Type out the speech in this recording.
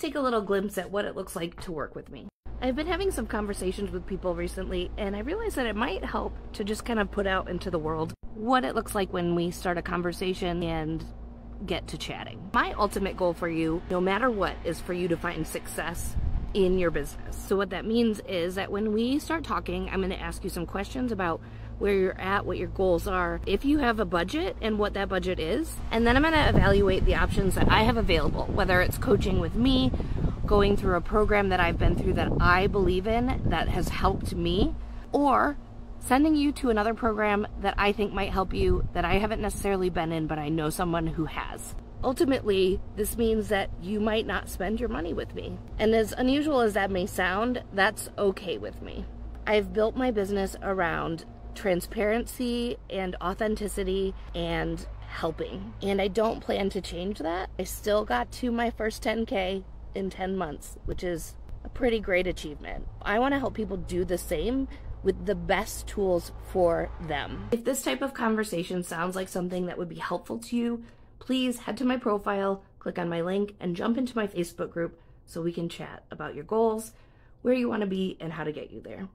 take a little glimpse at what it looks like to work with me. I've been having some conversations with people recently, and I realized that it might help to just kind of put out into the world what it looks like when we start a conversation and get to chatting. My ultimate goal for you, no matter what, is for you to find success in your business. So, what that means is that when we start talking, I'm going to ask you some questions about where you're at, what your goals are, if you have a budget and what that budget is. And then I'm to evaluate the options that I have available, whether it's coaching with me, going through a program that I've been through that I believe in that has helped me, or sending you to another program that I think might help you that I haven't necessarily been in, but I know someone who has. Ultimately, this means that you might not spend your money with me. And as unusual as that may sound, that's okay with me. I've built my business around transparency and authenticity and helping. And I don't plan to change that. I still got to my first 10K in 10 months, which is a pretty great achievement. I want to help people do the same with the best tools for them. If this type of conversation sounds like something that would be helpful to you, please head to my profile, click on my link, and jump into my Facebook group so we can chat about your goals, where you want to be, and how to get you there.